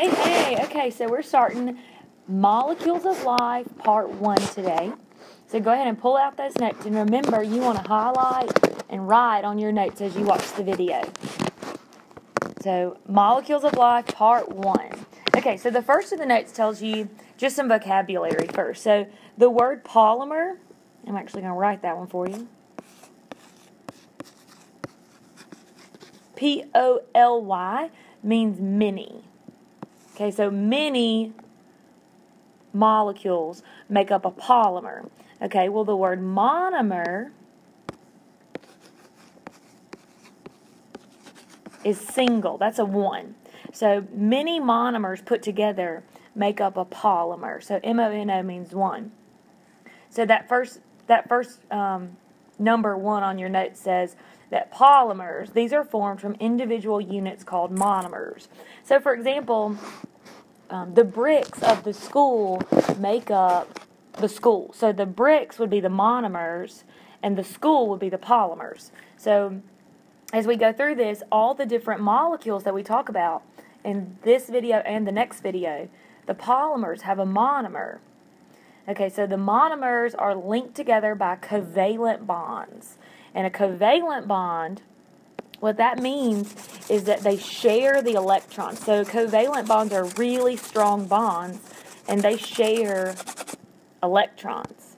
Hey, hey, okay, so we're starting Molecules of Life Part 1 today. So go ahead and pull out those notes, and remember, you want to highlight and write on your notes as you watch the video. So, Molecules of Life Part 1. Okay, so the first of the notes tells you just some vocabulary first. So, the word polymer, I'm actually going to write that one for you. P O L Y means many. Okay, so many molecules make up a polymer. Okay, well, the word monomer is single. That's a one. So many monomers put together make up a polymer. So M O N O means one. So that first that first um, number one on your note says that polymers, these are formed from individual units called monomers. So, for example, um, the bricks of the school make up the school. So, the bricks would be the monomers, and the school would be the polymers. So, as we go through this, all the different molecules that we talk about in this video and the next video, the polymers have a monomer. Okay, so the monomers are linked together by covalent bonds. And a covalent bond, what that means is that they share the electrons. So covalent bonds are really strong bonds and they share electrons.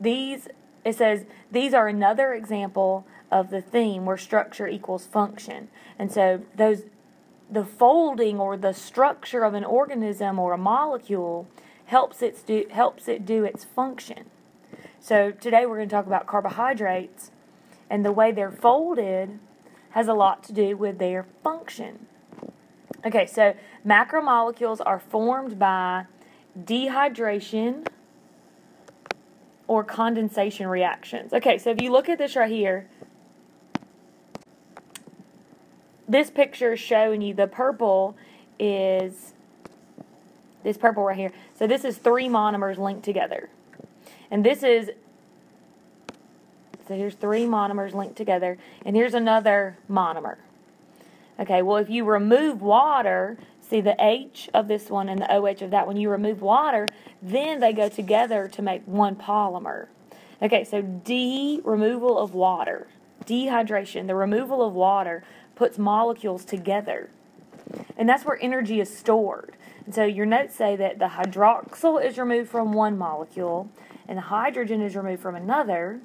These, it says, these are another example of the theme where structure equals function. And so those the folding or the structure of an organism or a molecule helps it do, helps it do its function. So today we're going to talk about carbohydrates and the way they're folded has a lot to do with their function. Okay, so macromolecules are formed by dehydration or condensation reactions. Okay, so if you look at this right here, this picture is showing you the purple is this purple right here. So this is three monomers linked together. And this is, so here's three monomers linked together, and here's another monomer. Okay, well, if you remove water, see the H of this one and the OH of that one, you remove water, then they go together to make one polymer. Okay, so D, removal of water, dehydration, the removal of water puts molecules together. And that's where energy is stored. And so your notes say that the hydroxyl is removed from one molecule and the hydrogen is removed from another.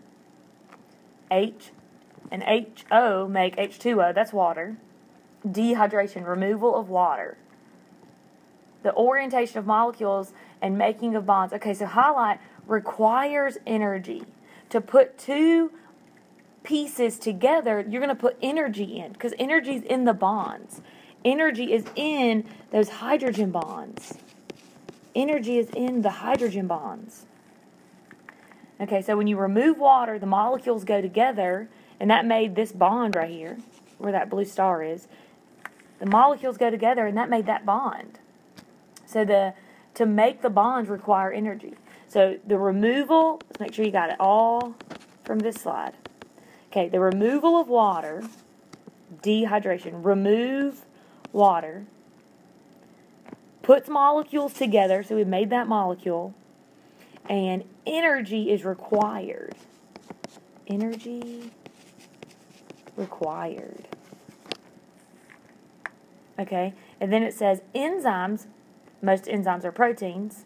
H and HO make H2O, that's water. Dehydration, removal of water. The orientation of molecules and making of bonds. Okay, so highlight requires energy. To put two pieces together, you're going to put energy in because energy is in the bonds. Energy is in those hydrogen bonds. Energy is in the hydrogen bonds. Okay, so when you remove water, the molecules go together, and that made this bond right here, where that blue star is. The molecules go together, and that made that bond. So the to make the bonds require energy. So the removal, let's make sure you got it all from this slide. Okay, the removal of water, dehydration, remove water, puts molecules together, so we made that molecule, and energy is required. Energy required. Okay, and then it says enzymes, most enzymes are proteins,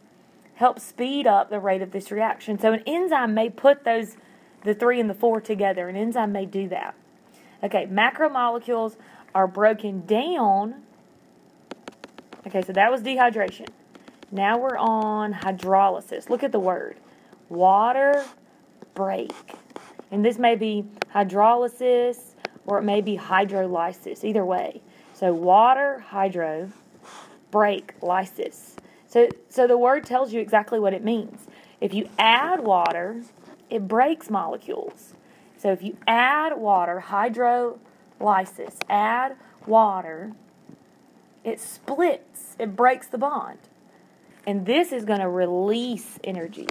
help speed up the rate of this reaction. So an enzyme may put those the three and the four together. An enzyme may do that. Okay, macromolecules are broken down. Okay, so that was dehydration. Now we're on hydrolysis. Look at the word water break. And this may be hydrolysis or it may be hydrolysis, either way. So water, hydro, break, lysis. So, so the word tells you exactly what it means. If you add water, it breaks molecules. So if you add water, hydrolysis, add water, it splits, it breaks the bond. And this is going to release energy.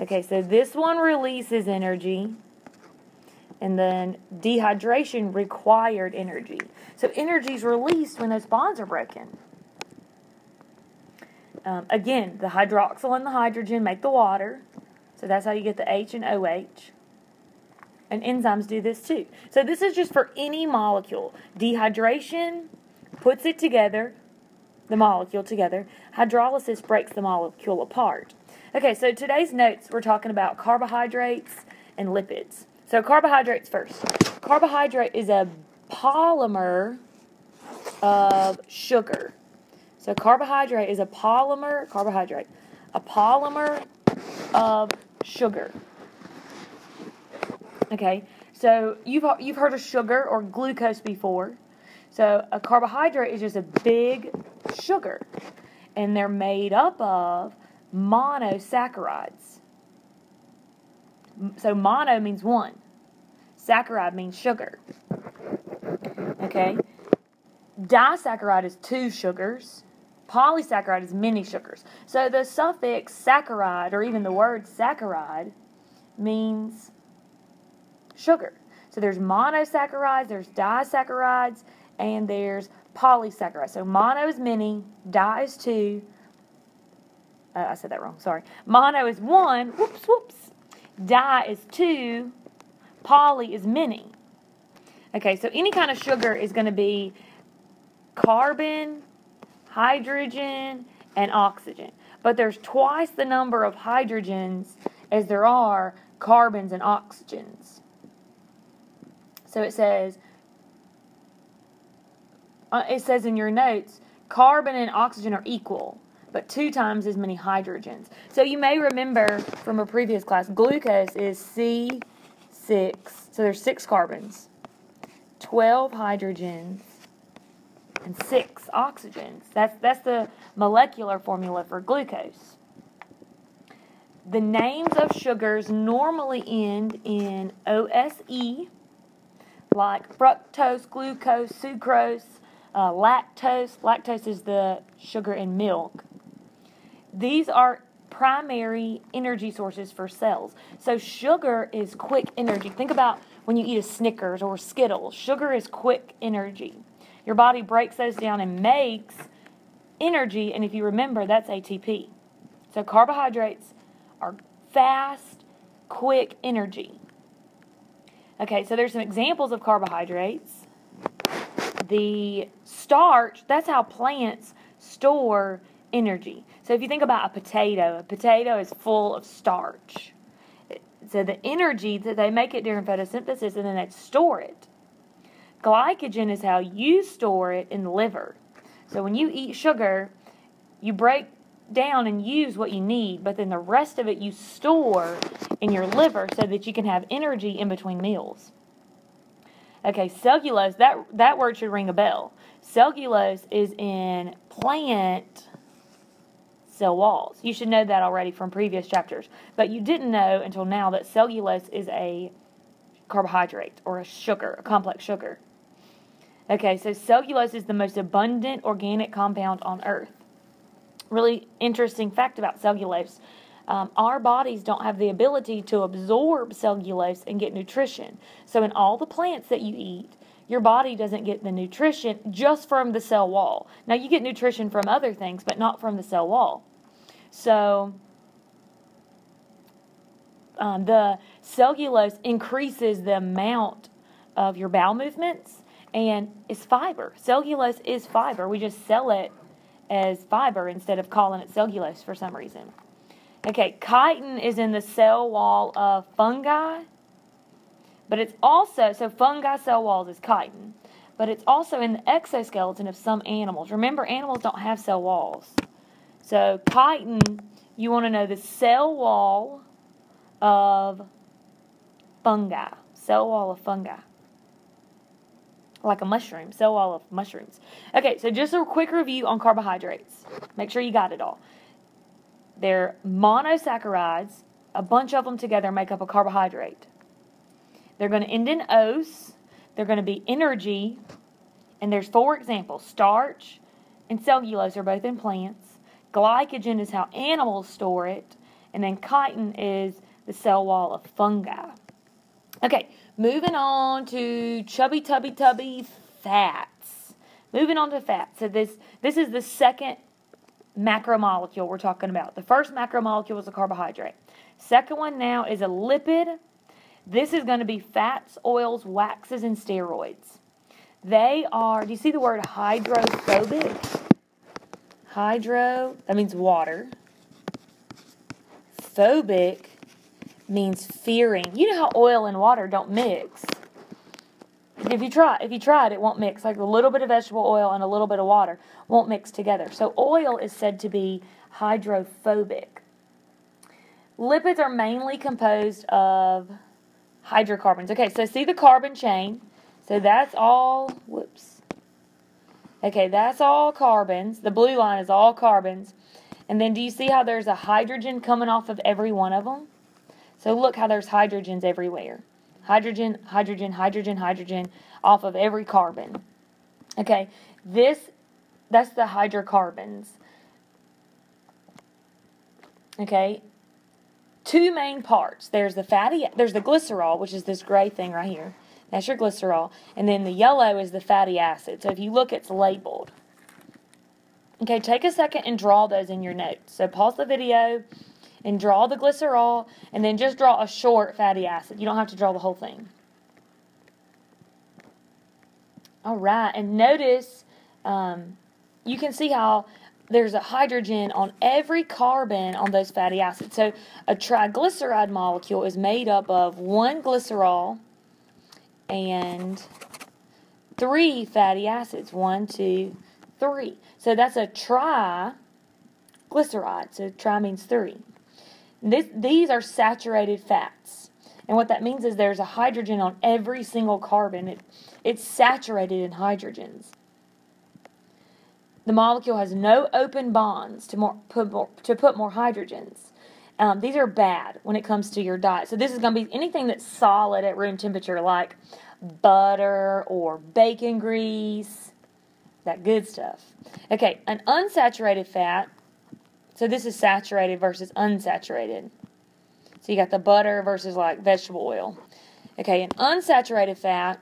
Okay, so this one releases energy. And then dehydration required energy. So energy is released when those bonds are broken. Um, again, the hydroxyl and the hydrogen make the water. So that's how you get the H and OH. And enzymes do this too. So this is just for any molecule. Dehydration puts it together, the molecule together. Hydrolysis breaks the molecule apart. Okay, so today's notes we're talking about carbohydrates and lipids. So carbohydrates first. Carbohydrate is a polymer of sugar. So carbohydrate is a polymer, carbohydrate, a polymer of sugar. Okay, so you've you've heard of sugar or glucose before. So a carbohydrate is just a big sugar, and they're made up of monosaccharides. So mono means one, saccharide means sugar. Okay, disaccharide is two sugars. Polysaccharide is many sugars. So the suffix saccharide or even the word saccharide means sugar. So there's monosaccharides, there's disaccharides, and there's polysaccharides. So mono is many, di is two. Uh, I said that wrong, sorry. Mono is one, whoops, whoops. Di is two, poly is many. Okay, so any kind of sugar is going to be carbon, hydrogen, and oxygen. But there's twice the number of hydrogens as there are carbons and oxygens. So it says, uh, it says in your notes, carbon and oxygen are equal, but two times as many hydrogens. So you may remember from a previous class, glucose is C6. So there's six carbons, 12 hydrogens, and six oxygens. That's, that's the molecular formula for glucose. The names of sugars normally end in OSE, like fructose, glucose, sucrose, uh, lactose. Lactose is the sugar in milk. These are primary energy sources for cells. So, sugar is quick energy. Think about when you eat a Snickers or Skittles. Sugar is quick energy. Your body breaks those down and makes energy, and if you remember, that's ATP. So, carbohydrates are fast, quick energy. Okay, so there's some examples of carbohydrates. The starch, that's how plants store energy. So if you think about a potato, a potato is full of starch. So the energy that they make it during photosynthesis and then they store it. Glycogen is how you store it in the liver. So when you eat sugar, you break down and use what you need, but then the rest of it you store in your liver so that you can have energy in between meals. Okay, cellulose, that, that word should ring a bell. Cellulose is in plant walls. You should know that already from previous chapters, but you didn't know until now that cellulose is a carbohydrate or a sugar, a complex sugar. Okay, so cellulose is the most abundant organic compound on Earth really interesting fact about cellulose. Um, our bodies don't have the ability to absorb cellulose and get nutrition. So, in all the plants that you eat, your body doesn't get the nutrition just from the cell wall. Now, you get nutrition from other things, but not from the cell wall. So, um, the cellulose increases the amount of your bowel movements and it's fiber. Cellulose is fiber. We just sell it as fiber instead of calling it cellulose for some reason. Okay, chitin is in the cell wall of fungi, but it's also, so fungi cell walls is chitin, but it's also in the exoskeleton of some animals. Remember, animals don't have cell walls. So, chitin, you want to know the cell wall of fungi, cell wall of fungi like a mushroom, cell wall of mushrooms. Okay, so just a quick review on carbohydrates. Make sure you got it all. They're monosaccharides, a bunch of them together make up a carbohydrate. They're going to end in os. they're going to be energy, and there's four examples starch and cellulose are both in plants. Glycogen is how animals store it, and then chitin is the cell wall of fungi. Okay, moving on to chubby tubby tubby fats. Moving on to fats. So this this is the second macromolecule we're talking about. The first macromolecule was a carbohydrate. Second one now is a lipid. This is going to be fats, oils, waxes, and steroids. They are, do you see the word hydrophobic? Hydro, that means water. Phobic means fearing. You know how oil and water don't mix. If you try, if you try it, it won't mix. Like a little bit of vegetable oil and a little bit of water won't mix together. So oil is said to be hydrophobic. Lipids are mainly composed of hydrocarbons. Okay, so see the carbon chain. So that's all, whoops. Okay, that's all carbons. The blue line is all carbons. And then do you see how there's a hydrogen coming off of every one of them? So look how there's hydrogens everywhere. Hydrogen, hydrogen, hydrogen, hydrogen off of every carbon. Okay, this, that's the hydrocarbons. Okay, two main parts. There's the fatty, there's the glycerol, which is this gray thing right here. That's your glycerol. And then the yellow is the fatty acid. So if you look, it's labeled. Okay, take a second and draw those in your notes. So pause the video and draw the glycerol and then just draw a short fatty acid. You don't have to draw the whole thing. All right, and notice um, you can see how there's a hydrogen on every carbon on those fatty acids. So a triglyceride molecule is made up of one glycerol and three fatty acids. One, two, three. So that's a triglyceride. So tri means three. This, these are saturated fats. And what that means is there's a hydrogen on every single carbon. It, it's saturated in hydrogens. The molecule has no open bonds to, more, put, more, to put more hydrogens. Um, these are bad when it comes to your diet. So this is going to be anything that's solid at room temperature, like butter or bacon grease, that good stuff. Okay, an unsaturated fat. So this is saturated versus unsaturated. So you got the butter versus like vegetable oil. Okay, an unsaturated fat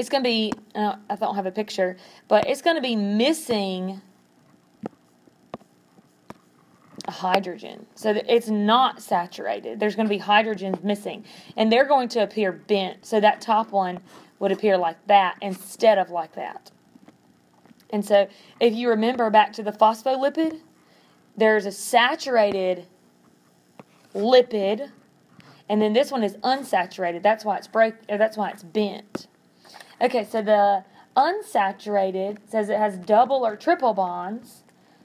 it's going to be, I don't have a picture, but it's going to be missing a hydrogen. So it's not saturated. There's going to be hydrogens missing. And they're going to appear bent. So that top one would appear like that instead of like that. And so if you remember back to the phospholipid, there's a saturated lipid, and then this one is unsaturated. That's why it's break. That's why it's bent. Okay, so the unsaturated says it has double or triple bonds.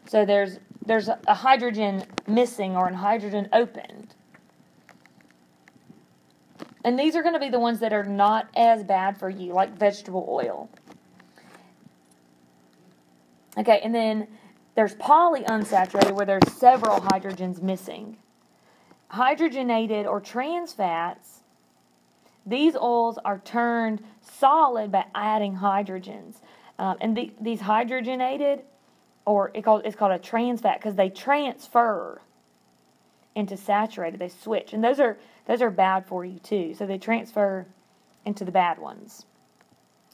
So there's there's a hydrogen missing or a hydrogen opened. And these are going to be the ones that are not as bad for you, like vegetable oil. Okay, and then there's polyunsaturated where there's several hydrogens missing. Hydrogenated or trans fats these oils are turned solid by adding hydrogens. Um, and the, these hydrogenated, or it called, it's called a trans fat because they transfer into saturated. They switch, and those are those are bad for you too. So they transfer into the bad ones.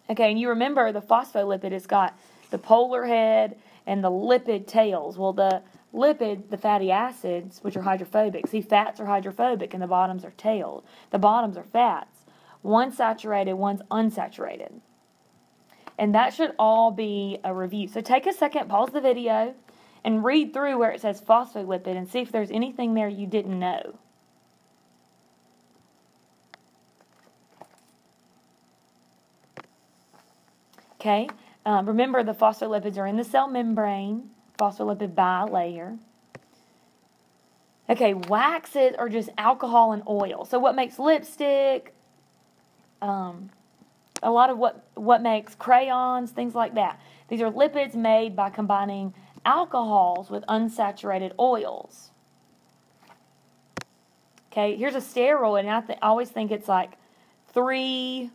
Okay, and you remember the phospholipid has got the polar head and the lipid tails. Well, the lipid, the fatty acids, which are hydrophobic. See, fats are hydrophobic and the bottoms are tailed. The bottoms are fats. One's saturated, one's unsaturated. And that should all be a review. So take a second, pause the video, and read through where it says phospholipid and see if there's anything there you didn't know. Okay, um, remember the phospholipids are in the cell membrane, phospholipid bilayer. Okay, waxes are just alcohol and oil. So what makes lipstick, um, a lot of what, what makes crayons, things like that. These are lipids made by combining alcohols with unsaturated oils. Okay, here's a steroid, and I, th- always think it's like three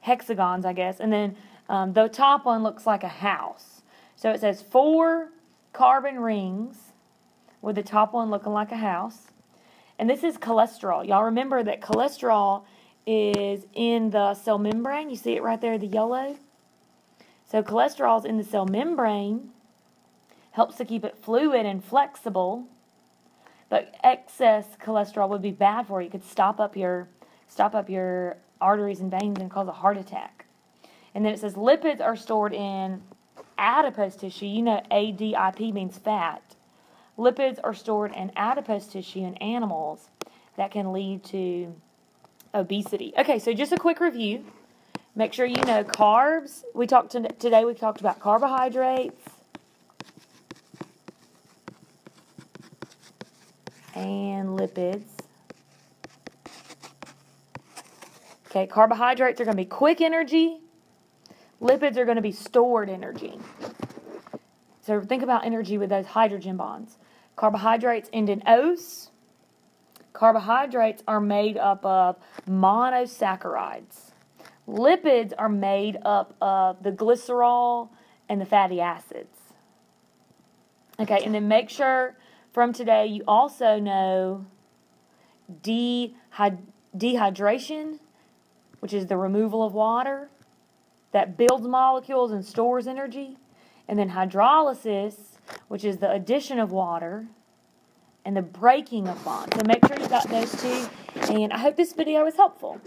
hexagons, I guess, and then um, the top one looks like a house. So it says four carbon rings with the top one looking like a house. And this is cholesterol. Y'all remember that cholesterol is in the cell membrane. You see it right there, the yellow? So cholesterol is in the cell membrane, helps to keep it fluid and flexible. But excess cholesterol would be bad for you. It could stop up your stop up your arteries and veins and cause a heart attack. And then it says lipids are stored in adipose tissue. You know ADIP means fat. Lipids are stored in adipose tissue in animals that can lead to obesity. Okay, so just a quick review. Make sure you know carbs. We talked to, today. We talked about carbohydrates and lipids. Okay, carbohydrates are going to be quick energy. Lipids are going to be stored energy. So think about energy with those hydrogen bonds. Carbohydrates end in ose. Carbohydrates are made up of monosaccharides. Lipids are made up of the glycerol and the fatty acids. Okay, and then make sure from today you also know dehyd- dehydration, which is the removal of water that builds molecules and stores energy, and then hydrolysis, which is the addition of water and the breaking of bonds. So make sure you got those two, and I hope this video was helpful.